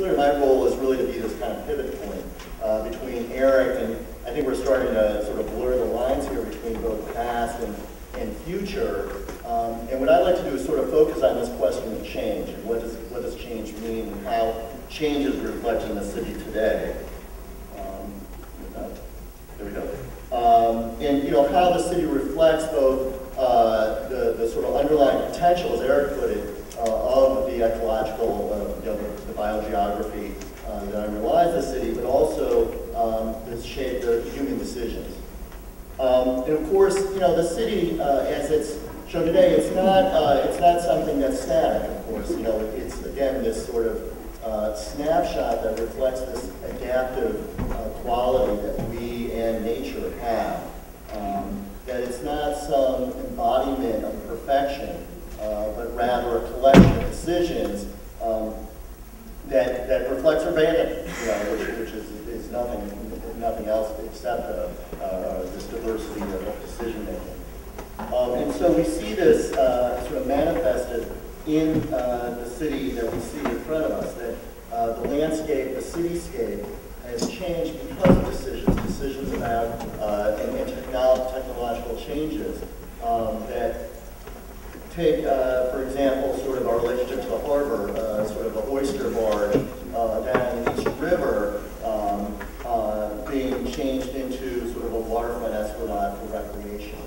clear my role is really to be this kind of pivot point uh, between Eric and I think we're starting to sort of blur the lines here between both past and, and future. Um, and what I'd like to do is sort of focus on this question of change and what does, what does change mean and how change is reflected in the city today. Um, there we go. Um, and you know how the city reflects both uh, the, the sort of underlying potential, as Eric put it, uh, of the ecological, uh, you know, the, the biogeography uh, that underlies the city, but also um, the shape of human decisions. Um, and of course, you know, the city, uh, as it's shown today, it's not, uh, it's not something that's static, of course. You know, it's, again, this sort of uh, snapshot that reflects this adaptive uh, quality that we and nature have. Um, that it's not some embodiment of perfection, uh, but rather a collection of decisions um, that, that reflects abandonment, you know, which, which is, is nothing, nothing else except uh, uh, this diversity of decision making. Um, and so we see this uh, sort of manifested in uh, the city that we see in front of us, that uh, the landscape, the cityscape, has changed because of decisions, decisions about uh, and, and technological changes um, that take, uh, for example, sort of our relationship to the harbor, uh, sort of the oyster barge uh, down East River um, uh, being changed into sort of a waterfront esplanade for recreation.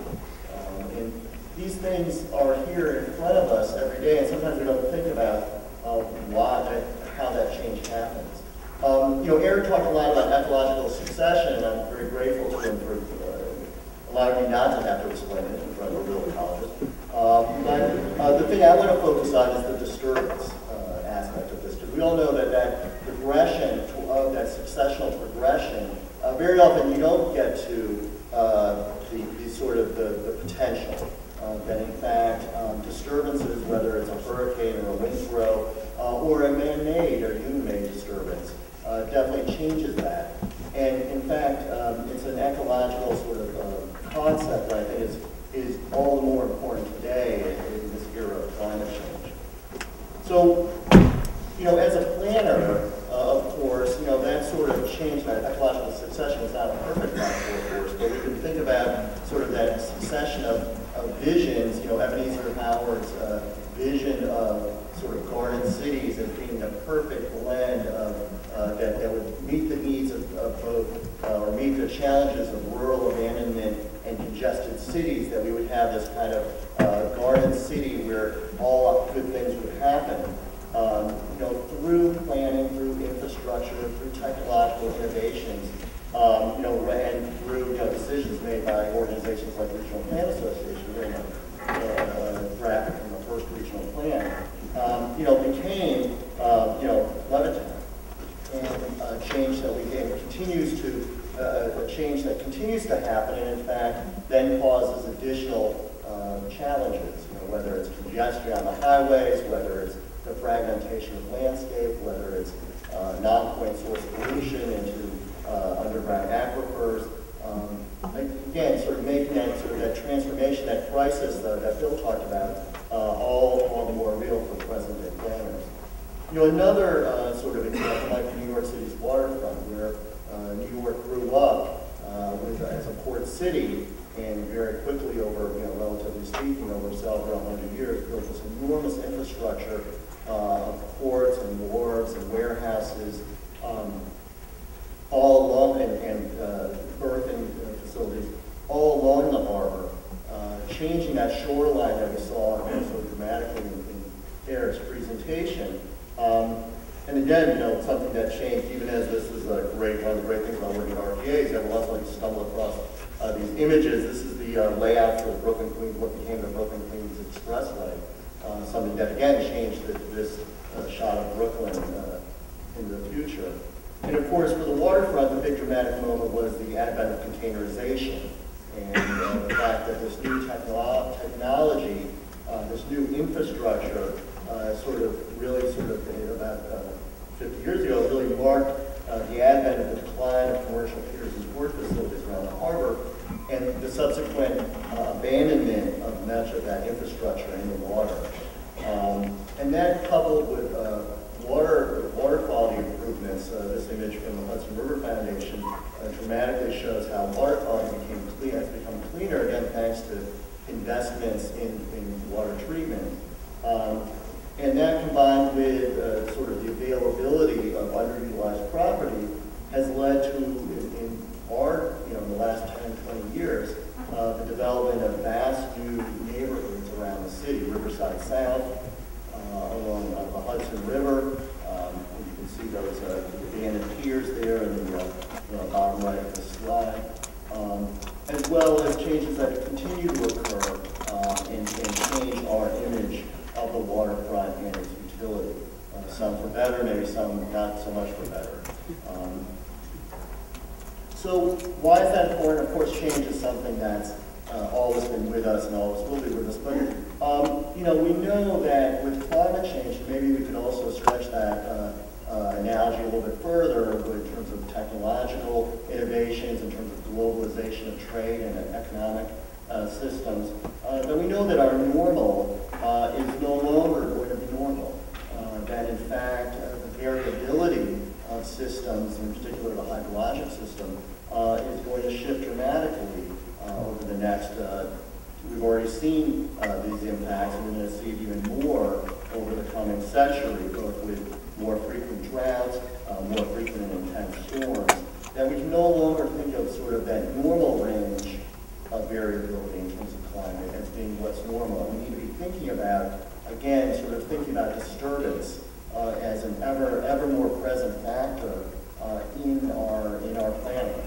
Um, and these things are here in front of us every day, and sometimes we don't think about uh, why, how that change happens. Um, you know, Eric talked a lot about ecological succession, and I'm very grateful to him for uh, allowing me not to have to explain it in front of a real ecologist. Um, uh, the thing I want to focus on is the disturbance uh, aspect of this, because we all know that that progression of that successional progression, uh, very often you don't get to uh, the, the, sort of the, the potential. Uh, that in fact um, disturbances, whether it's a hurricane or a wind throw, uh, or a man-made or human-made disturbance, definitely changes that. And in fact, um, it's an ecological sort of concept that I think is, is all the more important today in this era of climate change. So, planner, uh, of course, you know, that sort of change, that ecological succession is not a perfect metaphor, of course, but we can think about sort of that succession of, of visions, you know, Ebenezer Howard's uh, vision of sort of garden cities as being the perfect blend of, uh, that, that would meet the needs of, of both, uh, or meet the challenges of rural abandonment and congested cities, that we would have this kind of uh, garden city where all good things would happen. Um, you know, through planning, through infrastructure, through technological innovations, um, you know, and through you know, decisions made by organizations like Regional Plan Association, you know, uh, draft from the first regional plan um, you know, became, uh, you know, Levittown. And a change that we gave continues to, uh, a change that continues to happen and in fact then causes additional uh, challenges, you know, whether it's congestion on the highways, whether it's the fragmentation of landscape, whether it's uh, non-point source pollution into uh, underground aquifers. Um, again, sort of making that sort of that transformation, that crisis that, Bill talked about, uh, all, all the more real for present day planners. You know, another uh, sort of example might be New York City's waterfront, where uh, New York grew up uh, with, as a port city, and very quickly over, you know, relatively speaking, over several hundred years, built this enormous infrastructure of ports and wharves and warehouses, um, all along, and, and uh, berthing facilities, all along the harbor, changing that shoreline that we saw so dramatically in, in Eric's presentation. Um, and again, you know, something that changed, even as this is a great, one of the great things about working at RPA is that we'll also stumble across uh, these images. This is the uh, layout for Brooklyn Queens, what became the Brooklyn Queens Expressway. Uh, something that again changed the, this uh, shot of Brooklyn uh, in the future. And of course, for the waterfront, the big dramatic moment was the advent of containerization and uh, the fact that this new technolo technology, uh, this new infrastructure, uh, sort of really sort of about uh, 50 years ago really marked the advent of the decline of commercial piers and port facilities around the harbor and the subsequent abandonment of much of that infrastructure in the water. And that coupled with uh, water water quality improvements, uh, this image from the Hudson River Foundation uh, dramatically shows how water quality became clean, has become cleaner again thanks to investments in, in water treatment. Um, why is that important? Of course, change is something that's uh, always been with us and always will be with us. But um, you know, we know that with climate change, maybe we could also stretch that uh, uh, analogy a little bit further in terms of technological innovations, in terms of globalization of trade and economic uh, systems. Uh, we know that our normal uh, is no longer going to be normal. that in fact, the variability of systems, in particular the hydrologic system, uh, is going to shift dramatically uh, over the next, uh, we've already seen uh, these impacts, and we're going to see it even more over the coming century, both with more frequent droughts, uh, more frequent and intense storms, that we can no longer think of sort of that normal range of variability in terms of climate as being what's normal. We need to be thinking about, again, sort of thinking about disturbance an ever, ever more present factor uh, in our in our planet.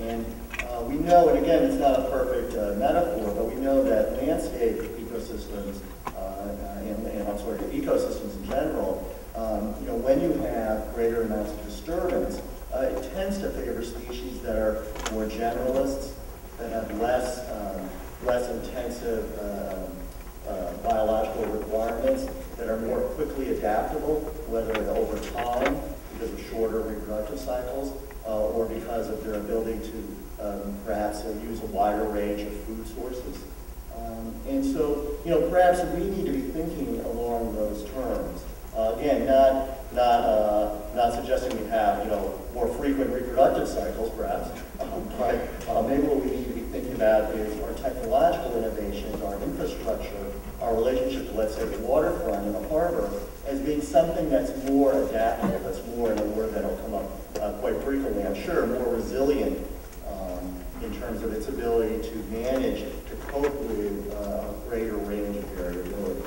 And uh, we know, and again, it's not a perfect uh, metaphor, but we know that landscape ecosystems, uh, and, and, I'm sorry, ecosystems in general, um, you know, when you have greater amounts of disturbance, uh, it tends to favor species that are more generalists, that have less, um, less intensive um, uh, biological that are more quickly adaptable, whether over time, because of shorter reproductive cycles, uh, or because of their ability to um, perhaps uh, use a wider range of food sources. Um, and so, you know, perhaps we need to be thinking along those terms. Uh, again, not not uh, not suggesting we have you know more frequent reproductive cycles, perhaps, but uh, maybe what we need to be thinking about is our technological innovations, our infrastructure, our relationship to, let's say, the waterfront and the harbor, as being something that's more adaptable, that's more, in a word that'll come up uh, quite frequently, I'm sure, more resilient um, in terms of its ability to manage, to cope with uh, a greater range of variability.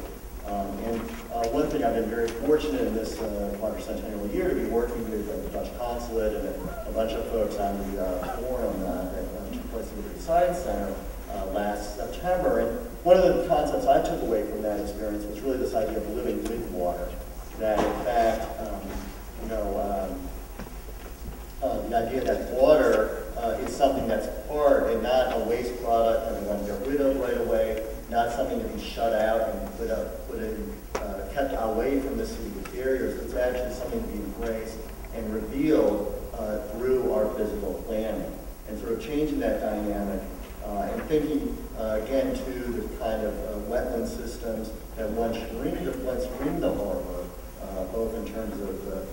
Um, and uh, one thing I've been very fortunate in this uh, quadricentennial year to be working with the Dutch consulate and a, a bunch of folks on the uh, forum uh, that at the Science Center uh, last September. And one of the concepts I took away from that experience was really this idea of living with water. That in fact, um, you know, um, uh, the idea that water uh, is something that's part and not a waste product that we want to get rid of right away, not something to be shut out and put, up, put in, uh, kept away from the city with barriers. It's actually something to be embraced and revealed uh, through our physical planning. And sort of changing that dynamic uh, and thinking, uh, again, to the kind of wetland systems that once screened, once screened the harbor, both in terms of the,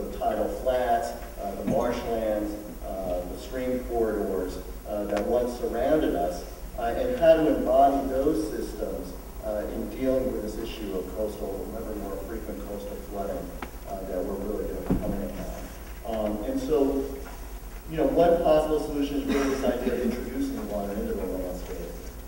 the tidal flats, uh, the marshlands, uh, the stream corridors uh, that once surrounded us, and how to embody those systems in dealing with this issue of coastal, ever more frequent coastal flooding that we're really going to be coming upon. Um, and so, you know, one possible solution is really this idea of introducing water into the landscape.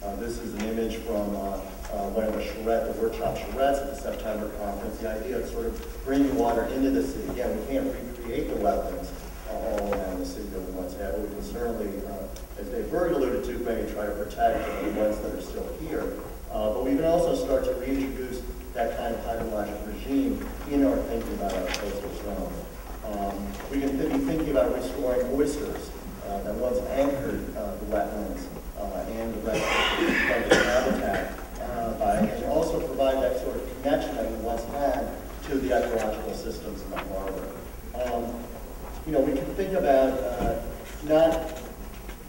Uh, this is an image from uh, uh, one of the charrette, the workshop charrettes at the September conference, the idea of sort of bringing water into the city. Again, we can't recreate the wetlands all around the city that we once had, but we can certainly, uh, as Dave Berg alluded to, maybe try to protect the ones that are still here. Uh, but we can also start to reintroduce that kind of hydrologic regime in our thinking about our coastal zone. Um, we can be thinking about restoring oysters uh, that once anchored uh, the wetlands uh, and the the habitat uh, by, and also provide that sort of connection that we once had to the ecological systems in the harbor. Um, you know, we can think about uh, not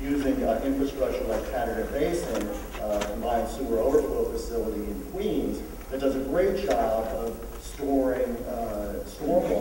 using uh, infrastructure like Paterno Basin, uh, combined sewer overflow facility in Queens, that does a great job of storing uh, storm